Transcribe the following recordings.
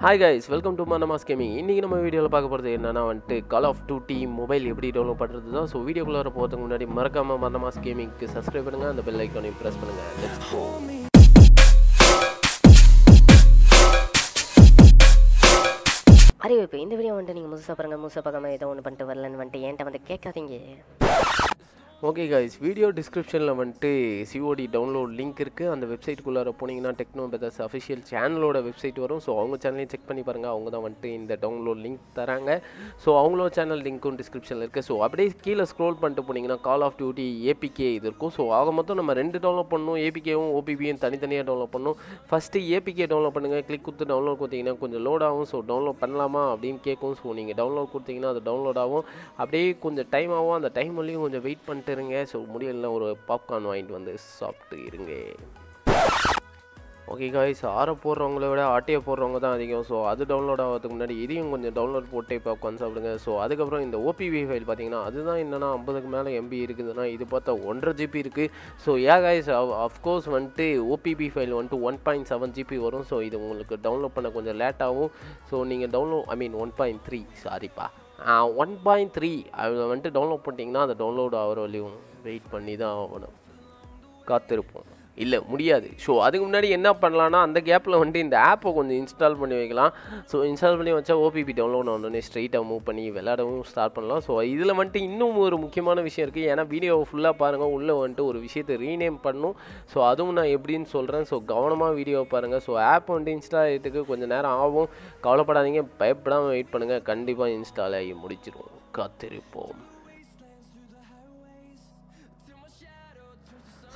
Hi guys welcome to Manamass gaming இன்றைக்கி நம்ம வீடியோவில் பார்க்க போகிறது என்னன்னா வந்துட்டு கால் ஆஃப் டூட்டி மொபைல் எப்படி டவுன்லோட் பண்ணுறது தான். ஸோ வீடியோக்குள்ளே வர போகிறதுக்கு முன்னாடி மறக்காமல் மனமாஸ் கேமிங்க்கு சப்ஸ்கிரைப் பண்ணுங்கள் அந்த பெல் ஐக்கானையும் ப்ரெஸ் பண்ணுங்கள் அறிவிப்பு இந்த வீடியோ வந்துட்டு நீங்கள் முழுசாக பாருங்கள் முழுசாக பார்க்காம ஏதோ ஒன்று பண்ணிட்டு வரலன்னு வந்துட்டு என்கிட்ட வந்து கேட்காதீங்க. ஓகே கைஸ் வீடியோ டிஸ்கிரிப்ஷனில் வந்துட்டு சிஓடி டவுன்லோட் லிங்க் இருக்குது அந்த வெப்சைட்டுக்குள்ளார போனீங்கன்னா டெக்னோ பெதர்ஸ் அஃபிஷியல் சேனலோட வெப்சைட் வரும். ஸோ அவங்க சேனலையும் செக் பண்ணி பாருங்கள் அவங்க தான் வந்துட்டு இந்த டவுன்லோட் லிங்க் தராங்க. ஸோ அவங்களோட சேனல் லிங்க்கும் டிஸ்கிரிப்ஷனில் இருக்குது ஸோ அப்படியே கீழே ஸ்க்ரோல் பண்ணிட்டு போனீங்கன்னா கால் ஆஃப் டியூட்டி ஏபிகே இது இருக்கும். ஸோ ஆக மொத்தம் நம்ம ரெண்டு டவுன்லோட் பண்ணணும். ஏபிகேவும் ஓபிபியும் தனித்தனியாக டவுன்லோட் பண்ணணும். ஃபஸ்ட்டு ஏபிகே டவுன்லோட் பண்ணுங்கள் கிளிக் கொடுத்து டவுன்லோட் கொடுத்தீங்கன்னா கொஞ்சம் லோட் ஆகும். ஸோ டவுன்லோட் பண்ணலாமா அப்படின்னு கேட்கும். ஸோ நீங்கள் டவுன்லோட் கொடுத்தீங்கன்னா அது டவுன்லோட் ஆகும். அப்படியே கொஞ்சம் டைம் ஆகும். அந்த டைம் வரையும் கொஞ்சம் வெயிட் சாப்பிட்டுட்டு இருங்க. ஸோ முடியலன்னா ஒரு பாப்கார்ன் வாங்கிட்டு வந்து சாப்பிட்டு இருங்க. ஓகே காய்ஸ் ஆற போடுறவங்கள விட ஆட்டையை போடுறவங்க தான் அதிகம். ஸோ அது டவுன்லோட் ஆகிறதுக்கு முன்னாடி இதையும் கொஞ்சம் டவுன்லோட் போட்டு இப்போ உட்காந்து சாப்பிடுங்க. ஸோ அதுக்கப்புறம் இந்த ஓபிவி ஃபைல் பார்த்தீங்கன்னா அதுதான் என்னென்னா ஐம்பதுக்கு மேலே எம்பி இருக்குதுன்னா இது பார்த்தா ஒன்றரை ஜிபி இருக்குது so hey guys of course வந்துட்டு ஓபிபி ஃபைல் வந்துட்டு ஒன் பாயிண்ட் செவன் ஜிபி வரும். ஸோ இது உங்களுக்கு டவுன்லோட் பண்ண கொஞ்சம் லேட் ஆகும். ஸோ நீங்கள் download I mean one point three சாரிப்பா ஒன் பாயிண்ட் த்ரீ அதில் வந்துட்டு டவுன்லோட் பண்ணிட்டீங்கன்னா அதை டவுன்லோட் ஆகிற வழியும் வெயிட் பண்ணி தான் ஆகணும். காத்திருப்போம். இல்லை முடியாது. ஸோ அதுக்கு முன்னாடி என்ன பண்ணலான்னா அந்த கேப்பில் வந்துட்டு இந்த ஆப்பை கொஞ்சம் இன்ஸ்டால் பண்ணி வைக்கலாம். ஸோ இன்ஸ்டால் பண்ணி வச்சா ஓபிபி டவுன்லோட் ஆனோடனே ஸ்ட்ரைட்டாக மூவ் பண்ணி விளையாடவும் ஸ்டார்ட் பண்ணலாம். ஸோ இதில் வந்துட்டு இன்னும் ஒரு முக்கியமான விஷயம் இருக்குது ஏன்னா வீடியோவை ஃபுல்லாக பாருங்கள் உள்ளே வந்துட்டு ஒரு விஷயத்தை ரீநேம் பண்ணும். ஸோ அதுவும் நான் எப்படின்னு சொல்கிறேன் ஸோ கவனமாக வீடியோவை பாருங்கள் ஸோ ஆப் வந்துட்டு இன்ஸ்டால் ஆகிட்டுக்கு கொஞ்சம் நேரம் ஆகும். கவலைப்படாதீங்க. பயப்படாமல் வெயிட் பண்ணுங்கள் கண்டிப்பாக இன்ஸ்டால் ஆகி முடிச்சிடும் காத்திருப்போம்.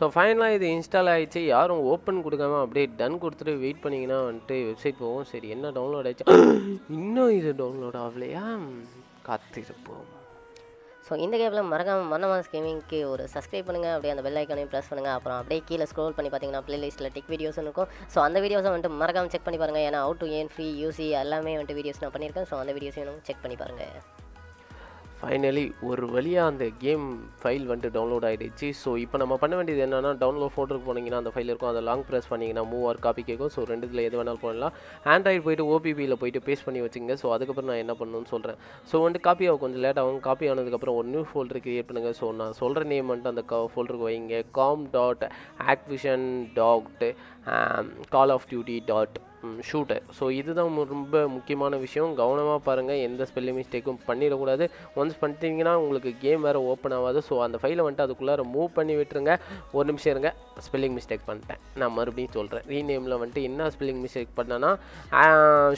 ஸோ ஃபைனலாக இது இன்ஸ்டால் ஆகிடுச்சு யாரும் ஓப்பன் கொடுக்காம அப்படியே டன் கொடுத்துட்டு வெயிட் பண்ணிங்கன்னா வந்துட்டு வெப்சைட் போவோம் சரி என்ன டவுன்லோட் ஆயிடுச்சு இன்னும் இது டவுன்லோட் ஆகலையா? காத்திருப்போம். ஸோ இந்த கேப்பில் மறக்காமல் மன்னமாஸ் கேமிங்க்கு ஒரு சப்ஸ்கிரைப் பண்ணுங்கள் அப்படியே அந்த பெல் ஐக்கானையும் ப்ரெஸ் பண்ணுங்கள் அப்புறம் அப்படியே கீழே ஸ்க்ரோல் பண்ணி பார்த்தீங்கன்னா ப்ளேலிஸ்ட்டில் டெக் வீடியோஸ் இருக்கும். ஸோ அந்த வீடியோஸை வந்துட்டு மறக்காமல் செக் பண்ணி பாருங்கள் ஏன்னா அவுட் டு ஏன் ஃப்ரீ யூசி எல்லாமே வந்துட்டு வீடியோஸ் நான் பண்ணியிருக்கேன். ஸோ அந்த வீடியோஸையும் செக் பண்ணி பாருங்கள் ஃபைனலி ஒரு வழியாக அந்த கேம் ஃபைல் வந்துட்டு டவுன்லோட் ஆகிடுச்சு ஸோ இப்போ நம்ம பண்ண வேண்டியது என்னென்னா டவுன்லோட் ஃபோட்டோக்கு போனீங்கன்னா அந்த ஃபைல் இருக்கும். அதை லாங் ப்ரெஸ் பண்ணிங்கன்னா மூவ் ஆர் காப்பி கேட்கும். ஸோ ரெண்டுத்தில் எது வேணாலும் பண்ணலாம் ஆண்ட்ராய்டு போயிட்டு ஓபிபியில் போயிட்டு பேஸ்ட் பண்ணி வச்சுங்க. ஸோ அதுக்கப்புறம் நான் என்ன பண்ணணும்னு சொல்கிறேன் ஸோ வந்துட்டு காப்பி ஆகும் கொஞ்சம் லேட் ஆகும். காப்பி ஆனதுக்கப்புறம் ஒரு நியூ ஃபோல்டர் கிரியேட் பண்ணுங்கள் ஸோ நான் சொல்கிற நேம் வந்துட்டு அந்த ஃபோல்டருக்கு வைங்க. Com dot Activision dot call of duty dot shooter so இதுதான் ரொம்ப முக்கியமான விஷயம். கவனமாக பாருங்கள் எந்த ஸ்பெல்லிங் மிஸ்டேக்கும் பண்ணிடக்கூடாது. ஒன்ஸ் பண்ணிட்டீங்கன்னா உங்களுக்கு கேம் வேறு ஓப்பன் ஆகாது. ஸோ அந்த ஃபைலை வந்துட்டு அதுக்குள்ளார மூவ் பண்ணி விட்டுருங்க. ஒரு நிமிஷம் இருங்க. ஸ்பெல்லிங் மிஸ்டேக் பண்ணிட்டேன். நான் மறுபடியும் சொல்கிறேன் ரீநேமில் வந்துட்டு என்ன ஸ்பெல்லிங் மிஸ்டேக் பண்ணேன்னா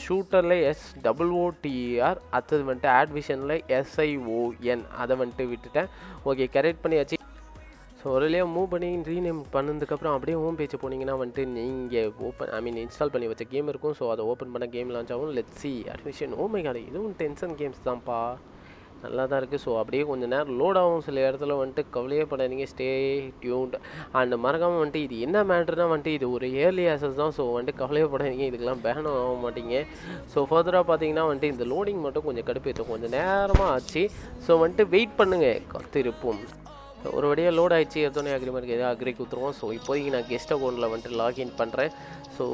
ஷூட்டரில் எஸ் டபுள் ஓடிஆர் அடுத்தது வந்துட்டு ஆட்விஷனில் எஸ்ஐஓஎன் அதை வந்துட்டு விட்டுட்டேன். ஓகே கரெக்ட் பண்ணியாச்சு. ஸோ ஒருலையாக மூவ் பண்ணி ரீநேம் பண்ணதுக்கப்புறம் அப்படியே ஹோம் பேஜ் போனீங்கன்னா வந்துட்டு நீங்கள் ஓப்பன் ஐ மீன் இன்ஸ்டால் பண்ணி வச்ச கேம் இருக்கும். ஸோ அதை ஓப்பன் பண்ண கேம் லான்ச் ஆகும். Let see admission oh my god இதுவும் டென்ஷன் கேம்ஸ் தான்ப்பா. நல்லா தான் இருக்குது ஸோ அப்படியே கொஞ்சம் நேரம் லோட் ஆகும். சில இடத்துல வந்துட்டு கவலையே படாதீங்க. ஸ்டே டியூன்ட் அண்ட் மறக்காமல் வந்துட்டு இது என்ன மேட்ருனா வந்துட்டு இது ஒரு ஏர்லி ஆசஸ் தான். ஸோ வந்துட்டு கவலையே படாதீங்க. இதுக்கெல்லாம் பேனும் ஆக மாட்டீங்க. ஸோ ஃபர்தராக பார்த்தீங்கன்னா வந்துட்டு இந்த லோடிங் மட்டும் கொஞ்சம் கடுப்பேற்றும் கொஞ்சம் நேரமாக ஆச்சு. ஸோ வந்துட்டு வெயிட் பண்ணுங்கள் காத்திருப்போம். ஒரு வழியாக லோட் ஆகிடுச்சு எடுத்தோடனே அக்ரிமெண்ட் எதாவது அக்ரி கொடுத்துருவோம். ஸோ இப்போதைக்கு நான் கெஸ்ட் அக்கௌண்ட்டில் வந்துட்டு லாகின் பண்ணுறேன் ஸோ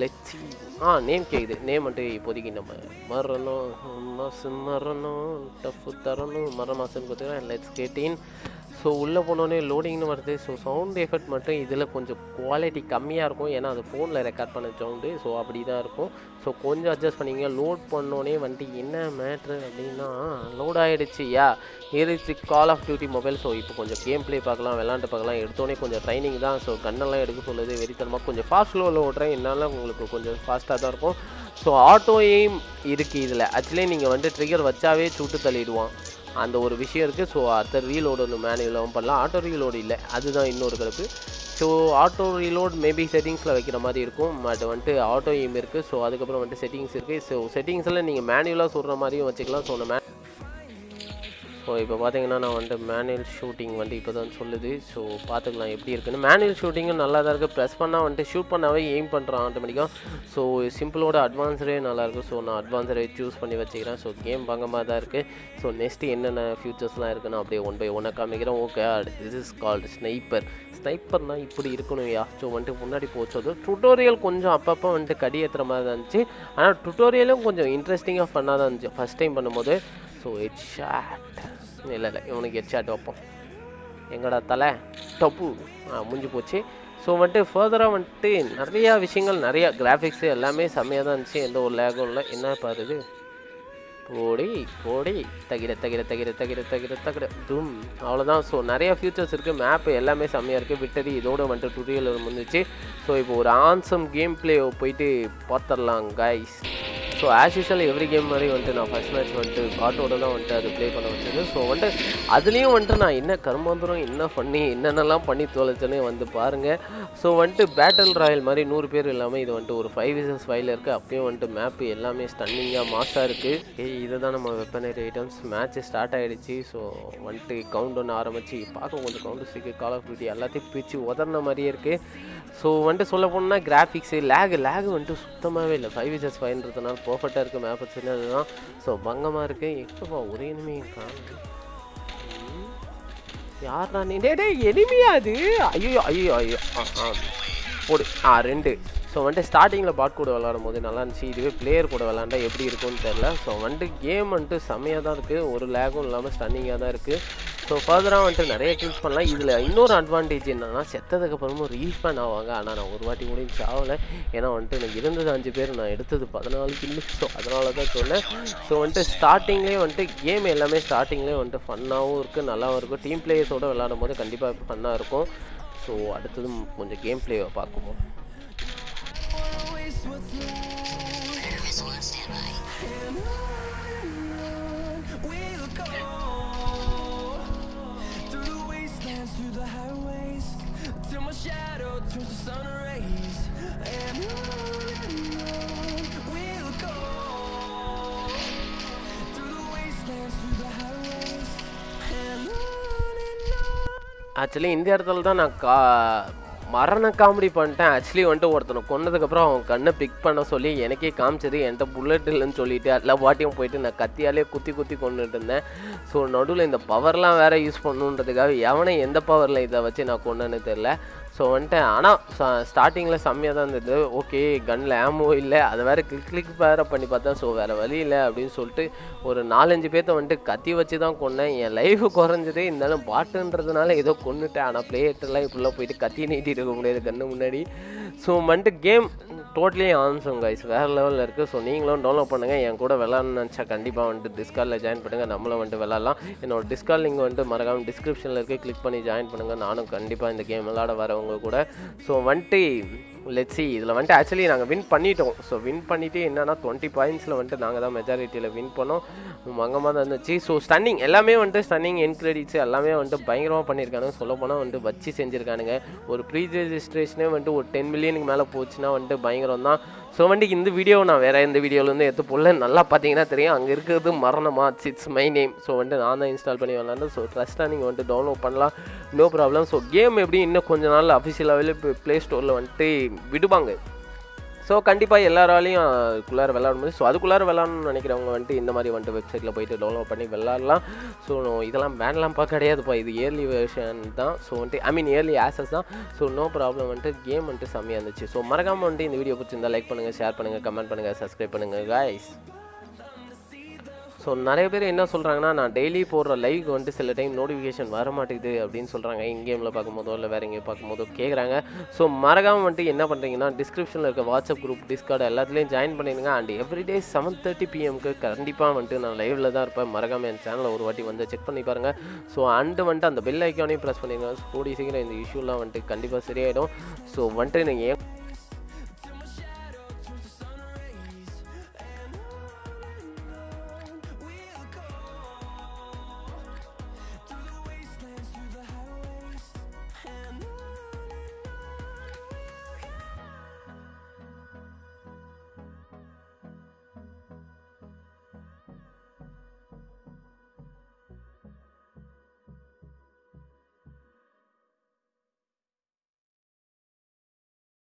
லெட்ஸி ஆ நேம் கேட்குது நேம் வந்துட்டு இப்போதைக்கு நம்ம மரணம் மாசம் மரணம் டஃப் தரணும் மர மாசம் கொடுத்துக்கிறேன். லெட்ஸ் கேட்டின் ஸோ உள்ளே போனோடனே லோடிங்னு வருது. ஸோ சவுண்ட் எஃபெக்ட் மட்டும் இதில் கொஞ்சம் குவாலிட்டி கம்மியாக இருக்கும். ஏன்னா அது ஃபோனில் ரெக்கார்ட் பண்ண சவுண்டு ஸோ அப்படி தான் இருக்கும். ஸோ கொஞ்சம் அட்ஜஸ்ட் பண்ணிங்க. லோட் பண்ணோடனே வந்துட்டு என்ன மேட்ரு அப்படின்னா லோட் ஆகிடுச்சு யா இருந்துச்சு call of duty mobile so இப்போ கொஞ்சம் கேம் ப்ளே பார்க்கலாம் விளாண்டு பார்க்கலாம். எடுத்தோடனே கொஞ்சம் ட்ரைனிங் தான். ஸோ கண்ணெல்லாம் எடுக்க சொல்லுது. வெறித்தனமாக கொஞ்சம் ஃபாஸ்ட் லோவில் ஓடுறேன். என்னால் உங்களுக்கு கொஞ்சம் ஃபாஸ்ட்டாக தான் இருக்கும். ஸோ ஆட்டோ எய்ம் இருக்குது இதில். ஆக்சுவலி நீங்கள் வந்து ட்ரிகர் வச்சாவே சுட்டு தள்ளிடுவான். அந்த ஒரு விஷயம் இருக்குது ஸோ அடுத்த ரீலோடு ஒன்று மேனுவலாகவும் பண்ணலாம். ஆட்டோ ரீலோடு இல்லை. அதுதான் இன்னொரு கருப்பு. ஸோ ஆட்டோ ரீலோட் மேபி செட்டிங்ஸில் வைக்கிற மாதிரி இருக்கும். பட் வந்துட்டு ஆட்டோ எய்ம் இருக்குது ஸோ அதுக்கப்புறம் வந்துட்டு செட்டிங்ஸ் இருக்குது ஸோ செட்டிங்ஸில் நீங்கள் மேனுவலாக சொல்கிற மாதிரியும் வச்சுக்கலாம். ஸோ நம்ம ஸோ இப்போ பார்த்தீங்கன்னா நான் வந்துட்டு மேனுவல் ஷூட்டிங் வந்துட்டு இப்போ தான் சொல்லுது. ஸோ பார்த்துக்கலாம் எப்படி இருக்குன்னு. மேனுவல் ஷூட்டிங்கும் நல்லா தான் இருக்குது ப்ரெஸ் பண்ணால் வந்துட்டு ஷூட் பண்ணாவே எய்ம் பண்ணுறான் ஆட்டோமேட்டிக்காக ஸோ சிம்பிளோட அட்வான்ஸரே நல்லாயிருக்கும் ஸோ நான் அட்வான்ஸரே சூஸ் பண்ணி வச்சுக்கிறேன். ஸோ கேம் பங்கமாக தான் இருக்குது ஸோ நெக்ஸ்ட்டு என்னென்ன ஃபியூச்சர்ஸ்லாம் இருக்குன்னு அப்படியே ஒன் பை ஒன்னாக காமிக்கிறேன். Okay this is called sniper ஸ்னைப்பர்னால் இப்படி இருக்கணும் யா ஸோ வந்துட்டு முன்னாடி போச்சது டுட்டோரியல் கொஞ்சம் அப்பப்போ வந்துட்டு கடி ஏற்றுற மாதிரி தான் இருந்துச்சு. ஆனால் டுட்டோரியலும் கொஞ்சம் இன்ட்ரெஸ்டிங்காக பண்ணாதான் தான் இருந்துச்சு. ஃபஸ்ட் டைம் பண்ணும்போது. ஸோ ஹெட் ஷாட் இல்லை இல்லை இவனுக்கு ஹெட் ஷாட் வைப்போம். எங்கடா தலை? டப்பு. முடிஞ்சு போச்சு. ஸோ வந்துட்டு ஃபர்தராக வந்துட்டு நிறையா விஷயங்கள் நிறையா கிராஃபிக்ஸு எல்லாமே செம்மையாக தான் இருந்துச்சு. எந்த ஒரு லேகும் இல்லை. என்ன பாருது? போடி போடி. தகிட தகிர தகிர தகிர தகிர தகிர தும் அவ்வளோதான் ஸோ நிறையா ஃபியூச்சர்ஸ் இருக்குது மேப் எல்லாமே செம்மையாக இருக்குது விட்டது இதோட வந்துட்டு டுரியல் முடிஞ்சிச்சு. ஸோ இப்போ ஒரு ஆன்சம் கேம் பிளே போயிட்டு பார்த்துடலாம் guys so as usual every game மாதிரி வந்துட்டு நான் ஃபஸ்ட் மேட்ச் வந்துட்டு காட்டோட தான் வந்துட்டு அது ப்ளே பண்ண வச்சது. ஸோ வந்துட்டு அதுலேயும் வந்துட்டு நான் என்ன கர்மாந்திரம் என்ன பண்ணி என்னென்னலாம் பண்ணி தொலைச்சேன்னு வந்து பாருங்கள் ஸோ வந்துட்டு பேட்டில் ராயல் மாதிரி நூறு பேர் இல்லாமல் இது வந்துட்டு ஒரு ஃபைவ் விசஸ் ஃபைவ்ல இருக்குது அப்பயும் வந்துட்டு மேப்பு எல்லாமே ஸ்டன்னிங்காக மாஸாக இருக்குது ஏய் இதுதான் நம்ம வெப்பனரி ஐட்டம்ஸ் மேட்ச் ஸ்டார்ட் ஆகிடுச்சு ஸோ வந்துட்டு கவுண்ட் ஒன்று ஆரம்பிச்சு. பார்க்க கொஞ்சம் கவுண்ட் சிக்கு கால் ஆஃப் டியூட்டி எல்லாத்தையும் பிரித்து உதறின மாதிரியே இருக்குது ஸோ வந்துட்டு சொல்ல போனால் கிராஃபிக்ஸு லேக் லேக் வந்துட்டு சுத்தமாகவே இல்லை. ஃபைவ் விசஸ் ஃபைவ்ன்றதுனால பர்ஃபெக்டாக இருக்குது மேப் சின்னதுதான் ஸோ பங்கமாக இருக்குது எப்போ ஒரே இனிமே காணும் யார் நான் டே டே எனிமையா அது? ஐயோ ஐயோ ஐயோ ஆ ஆ. போடு. ஆ ரெண்டு. ஸோ வந்துட்டு ஸ்டார்டிங்கில் பாட் கூட விளாடும் போது நல்லா இருந்துச்சு. இதுவே பிளேயர் கூட விளாண்டா எப்படி இருக்கும்னு தெரில ஸோ வந்துட்டு கேம் வந்துட்டு செம்மையாக தான் இருக்குது ஒரு லேகும் இல்லாமல் ஸ்டன்னிங்காக தான் இருக்குது ஸோ ஃபர்தராக வந்துட்டு நிறைய கில்ஸ் பண்ணலாம். இதில் இன்னொரு அட்வான்டேஜ் என்னன்னா செத்ததுக்கு அப்புறமும் ரீஸ்பேன் ஆவாங்க ஆனால் நான் ஒரு வாட்டி கூட சாவலை. ஏன்னா வந்துட்டு எனக்கு இருந்தது அஞ்சு பேர் நான் எடுத்தது பதினாலு கில்லு ஸோ அதனால தான் சொன்னேன். ஸோ வந்துட்டு ஸ்டார்டிங்லேயே வந்துட்டு கேம் எல்லாமே ஸ்டார்டிங்லேயே வந்துட்டு ஃபன்னாகவும் இருக்குது நல்லாவும் இருக்கும். டீம் பிளேயர்ஸோடு விளாடும் போது கண்டிப்பாக ஃபன்னாக இருக்கும். ஸோ அடுத்ததும் கொஞ்சம் கேம் பிளேவை பார்க்குவோம். We'll go. wastelands, through the highways, till my shadow turns to sun rays. And on and on we'll go through the wastelands, through the highways, and on and on. Actually இந்த இடத்துல தான் நான் கா மரண comedy பண்ணிட்டேன். Actually வந்துட்டு ஒருத்தனை கொன்னதுக்கப்புறம் அவன் கண்ணை பிக் பண்ண சொல்லி எனக்கே காமிச்சது. என்கிட்ட புல்லட் இல்லைன்னு சொல்லிட்டு எல்லா வாட்டியும் போயிட்டு நான் கத்தியாலே குத்தி குத்தி கொண்டுட்டு இருந்தேன். ஸோ நடுவில் இந்த பவர்லாம் வேற யூஸ் பண்ணுன்றதுக்காக எவனை எந்த பவரில் இதை வச்சு நான் கொண்டேன்னு தெரில ஸோ வந்துட்டு ஆனால் ஸ்டார்டிங்கில் செம்மையாக தான் இருந்தது. ஓகே கன்னில் ஆமோ இல்லை. அதை வேறு கிளிக் கிளிக் வேறு பண்ணி பார்த்தேன் ஸோ வேறு வழி இல்லை அப்படின்னு சொல்லிட்டு ஒரு நாலஞ்சு பேர்த்த வந்துட்டு கத்தி வச்சு தான் கொன்னேன். என் லைஃப் குறைஞ்சது. இருந்தாலும் பாட்டுன்றதுனால ஏதோ கொண்டுட்டேன் ஆனால் பிளேயர்ட்டெல்லாம் இப்படிலாம் போயிட்டு கத்தி நீட்டிட்டு இருக்க முடியாது கண்ணு முன்னாடி. ஸோ வந்துட்டு கேம் டோட்டலி ஆன்சம் கைஸ் வேறு லெவலில் இருக்குது ஸோ நீங்களும் டவுன்லோட் பண்ணுங்கள் என் கூட விளாட்னு நினச்சா கண்டிப்பாக வந்துட்டு டிஸ்காலில் ஜாயின் பண்ணுங்கள் நம்மளும் வந்துட்டு விளாட்லாம் என்னோட டிஸ்கால் லிங்க் வந்துட்டு மறக்காமல் டிஸ்கிரிப்ஷனில் இருக்குது கிளிக் பண்ணி ஜாயின் பண்ணுங்கள் நானும் கண்டிப்பாக இந்த கேம் விளாட வரவங்க கூட. ஸோ வந்துட்டு லெட்ஸி இதில் வந்துட்டு ஆக்சுவலி நாங்கள் வின் பண்ணிட்டோம். ஸோ வின் பண்ணிவிட்டு என்னென்னா டுவெண்ட்டி பாயிண்ட்ஸில் வந்துட்டு நாங்கள் தான் மெஜாரிட்டியில் வின் பண்ணோம். மங்கமாக தான் இருந்துச்சு. ஸோ ஸ்டன்னிங் எல்லாமே வந்துட்டு ஸ்டன்னிங் என் கிரெடிட்ஸ் எல்லாமே வந்துட்டு பயங்கரமாக பண்ணியிருக்கானுங்க சொல்ல போனால் வந்துட்டு வச்சு செஞ்சுருக்கானுங்க. ஒரு ப்ரீ ரெஜிஸ்ட்ரேஷனே வந்துட்டு ஒரு டென் மில்லியனுக்கு மேலே போச்சுன்னா வந்துட்டு பயங்கரம் தான் ஸோ வந்துட்டு இந்த வீடியோ நான் வேறு எந்த வீடியோலேருந்து எடுத்து போடல. நல்லா பார்த்தீங்கன்னா தெரியும். அங்கே இருக்கிறது மரணமா? இட்ஸ் மை நேம் ஸோ வந்துட்டு நான் தான் இன்ஸ்டால் பண்ணி விளாண்டேன் ஸோ ட்ரஸ்ட்டாக நீங்கள் வந்துட்டு டவுன்லோட் பண்ணலாம். நோ ப்ராப்ளம் ஸோ கேம் எப்படி இன்னும் கொஞ்ச நாள் அஃபிஷியலாகவே ப்ளே ஸ்டோரில் வந்துட்டு விடுவாங்க. ஸோ கண்டிப்பாக எல்லாராலையும் அதுக்குள்ளார விளாட முடியும். ஸோ அதுக்குள்ளார விளாடணும்னு நினைக்கிறவங்க வந்துட்டு இந்த மாதிரி வந்துட்டு வெப்சைட்டில் போயிட்டு டவுன்லோட் பண்ணி விளாட்லாம் ஸோ இதெல்லாம் பேன்லாம்ப்பா கிடையாதுப்பா. இது இயர்லி வெர்ஷன் தான். ஸோ வந்துட்டு ஐ மீன் இயர்லி ஆசஸ் தான். ஸோ நோ ப்ராப்ளம் வந்துட்டு கேம் வந்துட்டு செம்மையாக இருந்துச்சு. ஸோ மறக்காமல் வந்துட்டு இந்த வீடியோ பிடிச்சிருந்தா லைக் பண்ணுங்கள் ஷேர் பண்ணுங்கள் கமெண்ட் பண்ணுங்கள் சப்ஸ்கிரைப் பண்ணுங்கள் காய்ஸ் ஸோ நிறைய பேர் என்ன சொல்கிறாங்கன்னா நான் டெய்லி போடுற லைவ்க்கு வந்துட்டு சில டைம் நோட்டிஃபிகேஷன் வர மாட்டேங்குது அப்படின்னு சொல்கிறாங்க இங்கேமில் பார்க்கும்போதோ இல்லை வேறு எங்கேயும் பார்க்கும்போதோ கேட்குறாங்க ஸோ மறக்காமல் வந்துட்டு என்ன பண்ணுறீங்கன்னா டிஸ்கிரிப்ஷனில் இருக்க வாட்ஸ்அப் குரூப் டிஸ்கார்டு எல்லாத்துலேயும் ஜாயின் பண்ணிடுங்க. And every day seven thirty பிஎம்க்கு கண்டிப்பாக வந்துட்டு நான் லைவில் தான் இருப்பேன். மறக்காமல் என் சேனலை ஒரு வாட்டி வந்து செக் பண்ணி பாருங்கள் ஸோ அண்டு வந்துட்டு அந்த பெல் ஐக்கானையும் ப்ரெஸ் பண்ணிடுங்க. கூடிய சீக்கிரம் இந்த இஷ்யூலாம் வந்துட்டு கண்டிப்பாக சரியாயிடும். ஸோ வந்துட்டு நீங்கள் ஏன்